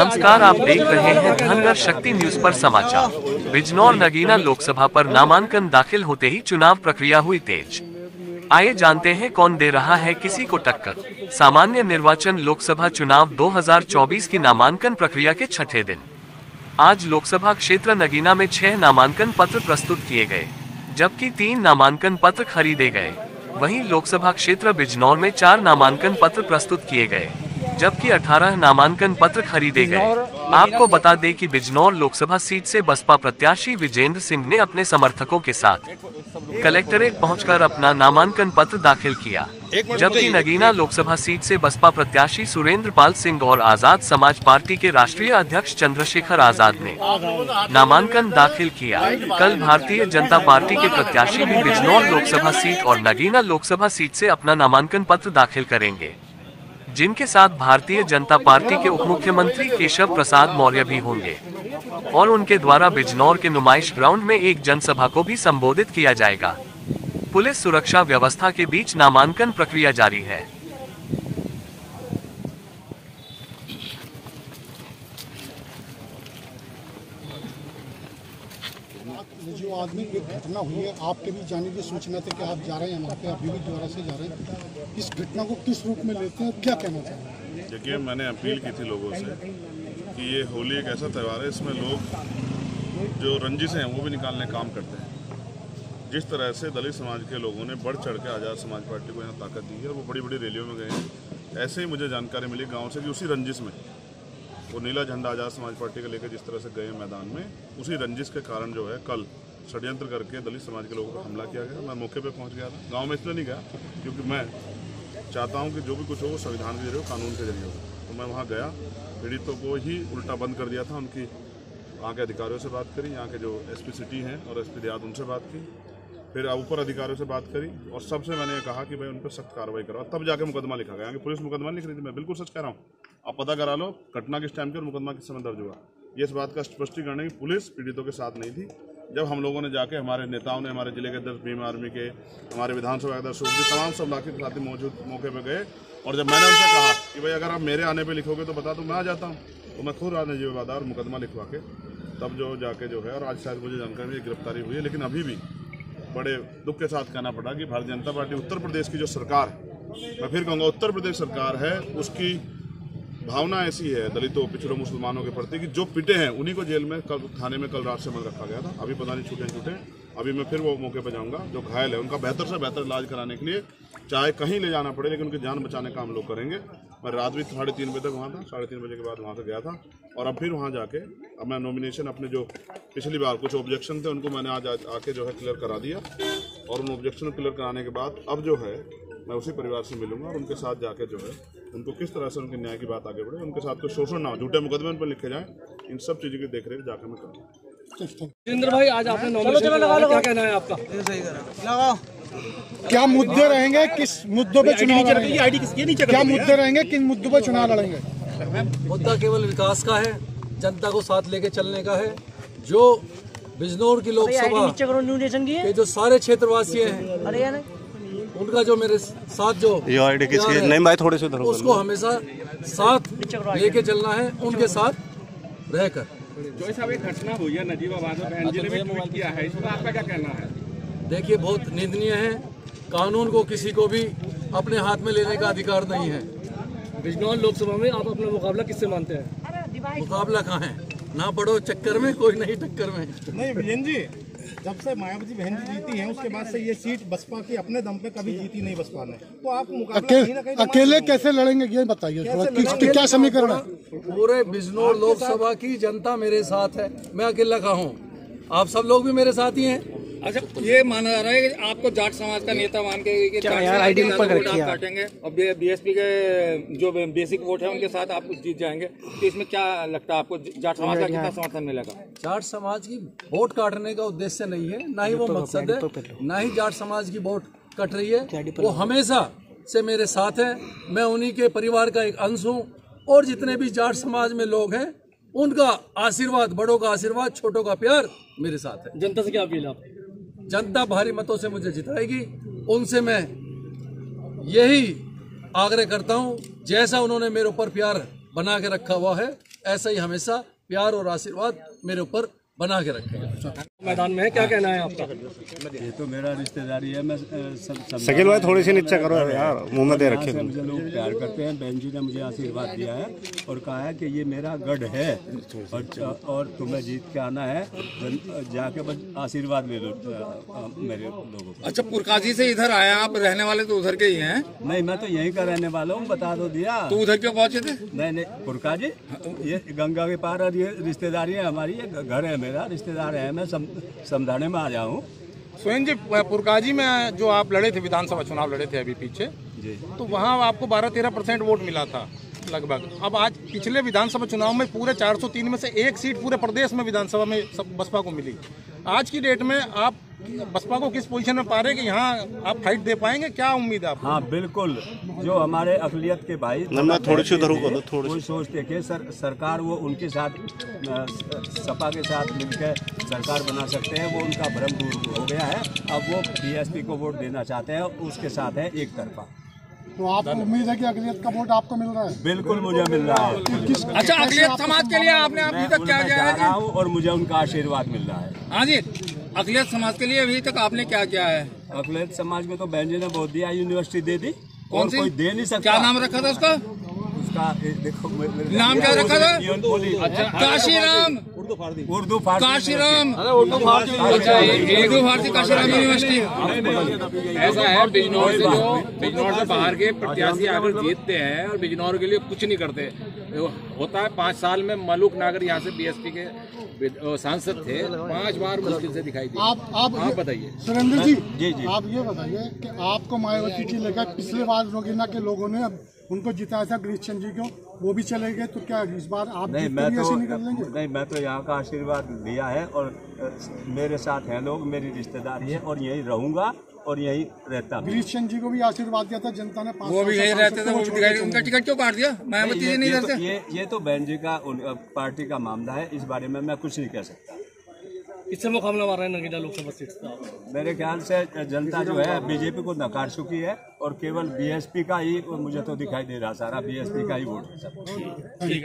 नमस्कार, आप देख रहे हैं धनगर शक्ति न्यूज़ पर समाचार। बिजनौर नगीना लोकसभा पर नामांकन दाखिल होते ही चुनाव प्रक्रिया हुई तेज। आइए जानते हैं कौन दे रहा है किसी को टक्कर। सामान्य निर्वाचन लोकसभा चुनाव 2024 की नामांकन प्रक्रिया के छठे दिन। आज लोकसभा क्षेत्र नगीना में छह नामांकन पत्र प्रस्तुत किए गए, जबकि तीन नामांकन पत्र खरीदे गए। वहीं लोकसभा क्षेत्र बिजनौर में चार नामांकन पत्र प्रस्तुत किए गए। जबकि 18 नामांकन पत्र खरीदे गए। आपको बता दें कि बिजनौर लोकसभा सीट से बसपा प्रत्याशी विजेंद्र सिंह ने अपने समर्थकों के साथ कलेक्टरेट पहुंचकर अपना नामांकन पत्र दाखिल किया। जबकि नगीना लोकसभा सीट से बसपा प्रत्याशी सुरेंद्र पाल सिंह और आज़ाद समाज पार्टी के राष्ट्रीय अध्यक्ष चंद्रशेखर आज़ाद ने नामांकन दाखिल किया। कल भारतीय जनता पार्टी के प्रत्याशी भी बिजनौर लोकसभा सीट और नगीना लोकसभा सीट से अपना नामांकन पत्र दाखिल करेंगे। जिनके साथ भारतीय जनता पार्टी के उप मुख्यमंत्री केशव प्रसाद मौर्य भी होंगे और उनके द्वारा बिजनौर के नुमाइश ग्राउंड में एक जनसभा को भी संबोधित किया जाएगा। पुलिस सुरक्षा व्यवस्था के बीच नामांकन प्रक्रिया जारी है। जो आदमी एक घटना हुई है, आपके भी जाने की सूचना थी कि आप जा रहे हैं वहाँ पे, अभी भी दोबारा से जा रहे हैं। इस घटना को किस रूप में लेते हैं क्या कहना चाहते हैं देखिए, मैंने अपील की थी लोगों से कि ये होली एक ऐसा त्यौहार है, इसमें लोग जो रंजिश हैं, वो भी निकालने काम करते हैं। जिस तरह से दलित समाज के लोगों ने बढ़ चढ़ के आज़ाद समाज पार्टी को यहाँ ताकत दी है और वो बड़ी बड़ी रैलियों में गए हैं। ऐसे ही मुझे जानकारी मिली गाँव से कि उसी रंजिश में वो नीला झंडा आज़ाद समाज पार्टी का लेकर जिस तरह से गए मैदान में, उसी रंजिश के कारण जो है कल षड्यंत्र करके दलित समाज के लोगों पर हमला किया गया। मैं मौके पर पहुँच गया था। गाँव में इसलिए नहीं गया, क्योंकि मैं चाहता हूँ कि जो भी कुछ हो वो संविधान के ज़रिए कानून के ज़रिए हो। तो मैं वहाँ गया, पीड़ितों को ही उल्टा बंद कर दिया था। उनकी वहाँ के अधिकारियों से बात करी, यहाँ के जो एस सिटी हैं और एस पी उनसे बात की, फिर ऊपर अधिकारियों से बात करी और सबसे मैंने कहा कि भाई उन पर सख्त कार्रवाई करो। तब जाके मुकदमा लिखा गया यहाँ पुलिस मुकदमा लिख रही थी। मैं बिल्कुल सच कह रहा हूँ आप पता करा लो, घटना किस टाइम की और मुकदमा किस समय दर्ज हुआ। ये इस बात का स्पष्टीकरण है कि पुलिस पीड़ितों के साथ नहीं थी। जब हम लोगों ने जाके, हमारे नेताओं ने, हमारे ज़िले के अध्यक्ष, भीम आर्मी के, हमारे विधानसभा अध्यक्ष तमाम सब लाखी साथी मौजूद मौके पर गए। और जब मैंने उनसे कहा कि भाई, अगर आप मेरे आने पर लिखोगे तो बता दो, मैं आ जाता हूँ। तो मैं खुद आने और मुकदमा लिखवा के, तब जो जाके जो है, और आज शायद मुझे जानकारी गिरफ्तारी हुई है, लेकिन अभी भी बड़े दुख के साथ कहना पड़ा कि भारतीय जनता पार्टी उत्तर प्रदेश की जो सरकार है, मैं फिर कहूँगा उत्तर प्रदेश सरकार है, उसकी भावना ऐसी है दलितों, पिछड़ों मुसलमानों के प्रति कि जो पिटे हैं, उन्हीं को जेल में कल थाने में कल रात से बंद रखा गया था। अभी पता नहीं छूटे छूटे। अभी मैं फिर वो मौके पर जाऊँगा, जो घायल है, उनका बेहतर से बेहतर इलाज कराने के लिए चाहे कहीं ले जाना पड़े, लेकिन उनकी जान बचाने का हम लोग करेंगे। मैं रात भी साढ़े तीन बजे तक वहाँ था, साढ़े तीन बजे के बाद वहाँ से गया था। और अब फिर वहाँ जाके अब मैं नॉमिनेशन अपने जो पिछली बार कुछ ऑब्जेक्शन थे, उनको मैंने आज आके जो है क्लियर करा दिया। और उन ऑब्जेक्शन क्लियर कराने के बाद अब जो है मैं उसी परिवार से मिलूँगा और उनके साथ जाके जो है उनको किस तरह से उनके न्याय की बात आगे बढ़े उनके साथ कोई शोषण ना हो झूठे मुकदमे पर लिखे जाए इन सब चीज़ों की देख रेख जाकर मैं करूँगा। भाई आज आपने नॉमिनेशन क्या कहना है आपका? सही करा। क्या मुद्दे रहेंगे किस मुद्दों पे चुनाव लड़ेंगे? क्या मुद्दे रहेंगे किन मुद्दों पे चुनाव लड़ेंगे? मुद्दा केवल विकास का है जनता को साथ लेके चलने का है। जो बिजनौर की लोकसभा के जो सारे क्षेत्रवासी हैं उनका जो मेरे साथ जो आईडी किसकी नहीं भाई थोड़े से उसको हमेशा साथ लेके चलना है उनके साथ रहकर। जो साहब एक घटना हुई है नजीबाबाद में बहन जी ने भी ट्वीट किया है। इस पर आपका क्या कहना है? देखिए बहुत निंदनीय है। कानून को किसी को भी अपने हाथ में लेने का अधिकार नहीं है। बिजनौर लोकसभा में आप अपना मुकाबला किससे मानते हैं? मुकाबला कहाँ है? ना पढ़ो चक्कर में कोई नहीं टक्कर में। नहीं विजन जी जब से मायावती बहन जी जीती है उसके बाद से ये सीट बसपा की अपने दम पे कभी जीती नहीं बसपा ने। तो आप मुकाबला अकेले कैसे लड़ेंगे? ये बताइए क्या समीकरण है? पूरे बिजनौर लोकसभा की जनता मेरे साथ है। मैं अकेला का हूँ? आप सब लोग भी मेरे साथ ही हैं। अच्छा ये माना जा रहा है कि आपको जाट समाज का नेता मान के यार आईडी काटेंगे? और बीएसपी के जो बेसिक वोट है उनके साथ आप जीत जाएँगे। तो इसमें क्या लगता है आपको? जाट समाज का कितना समर्थन मिलेगा? जाट समाज की वोट काटने का उद्देश्य नहीं है ना ही वो मकसद है ना ही जाट समाज की वोट कट रही है। वो हमेशा से मेरे साथ है मैं उन्हीं के परिवार का एक अंश हूँ और जितने भी जाट समाज में लोग हैं उनका आशीर्वाद बड़ों का आशीर्वाद छोटों का प्यार मेरे साथ है। जनता से क्या अपील आप जनता भारी मतों से मुझे जिताएगी, उनसे मैं यही आग्रह करता हूँ, जैसा उन्होंने मेरे ऊपर प्यार बना के रखा हुआ है, ऐसा ही हमेशा प्यार और आशीर्वाद मेरे ऊपर बना के रखेगा। मैदान में है? क्या कहना है आपका? ये तो मेरा रिश्तेदारी है मैं शकील भाई थोड़ी सी नीचे करो यार मुँह में दे रखे मुझे लोग प्यार करते हैं बहन जी ने मुझे आशीर्वाद दिया है और कहा है कि ये मेरा गढ़ है। और और तुम्हें जीत के आना है जाके बस आशीर्वाद ले लो मेरे लोगों को। अच्छा पुरकाजी से इधर आया आप रहने वाले तो उधर के ही हैं? नहीं मैं तो यहीं का रहने वाला हूँ बता दो दिया। तो उधर क्यों पहुँचे थे? नहीं नहीं पुरका जी ये गंगा के पार और ये रिश्तेदारी है हमारी ये घर है मेरा रिश्तेदार है। मैं समझाने में आ जाऊँ स्वयं जी पुरकाजी में जो आप लड़े थे विधानसभा चुनाव लड़े थे अभी पीछे जी। तो वहाँ आपको 12-13 परसेंट वोट मिला था लगभग। अब आज पिछले विधानसभा चुनाव में पूरे 403 में से एक सीट पूरे प्रदेश में विधानसभा में सब बसपा को मिली। आज की डेट में आप बसपा को किस पोजीशन में पा रहे हैं कि यहाँ आप फाइट दे पाएँगे? क्या उम्मीद है आपको? हाँ बिल्कुल। जो हमारे अकलियत के भाई थोड़ी सी थोड़ी सोचते कि सर, सरकार वो उनके साथ सपा के साथ मिलकर सरकार बना सकते हैं वो उनका भ्रम दूर हो गया है। अब वो बीएसपी को वोट देना चाहते हैं उसके साथ है एक तरफा। तो आपको उम्मीद है कि अगलियत का वोट आपको मिल रहा है? बिल्कुल मुझे मिल रहा है। किस अच्छा अखिलेश समाज के लिए आपने अभी तक क्या किया? हूँ और मुझे उनका आशीर्वाद मिल रहा है। हाँ जी। अखिलेश समाज के लिए अभी तक आपने क्या किया है? अखिलेश समाज में तो बहन जी ने बहुत दिया यूनिवर्सिटी दे दी कौन सी? कोई दे नहीं सकता। क्या नाम रखा था उसका? उसका देखो नाम क्या रखा था? काशीराम। उर्दू फारसी। काशीराम। अच्छा उर्दू भारती काशीराम यूनिवर्सिटी ऐसा है बिजनौर से जो बिजनौर से बाहर के प्रत्याशी आकर जीतते हैं और बिजनौर के लिए कुछ नहीं करते। होता है पाँच साल में मलुक नागर यहाँ से बीएसपी के सांसद थे। पाँच बार मुश्किल से दिखाई दिए। आप आप आप बताइए। सुरेंद्र जी जी, जी। आप ये बताइए कि आपको मायावती जी लेकर पिछले बार रोगिना के लोगों ने अब उनको जिताया था गिरीश चंद जी को वो भी चले गए तो क्या इस बार आप नहीं मैं तो ऐसे निकल लेंगे? नहीं मैं तो यहाँ का आशीर्वाद लिया है और मेरे साथ हैं लोग मेरी रिश्तेदारी है और यही रहूँगा। और यहीं रहता हूँ। गिरीश चंद जी को भी आशीर्वाद दिया था जनता ने वो भी यहीं रहते थे वो भी दिखाई उनका टिकट क्यों काट दिया? मायावती जी नहीं तो, रहते ये ये तो बहन जी का पार्टी का मामला है इस बारे में मैं कुछ नहीं कह सकता। इससे मुकाबला मार रहे हैं नगीना लोकसभा सीट से? मेरे ख्याल से जनता जो है बीजेपी को नकार चुकी है और केवल बीएसपी का ही मुझे तो दिखाई दे रहा सारा बीएसपी का ही वोट है। सब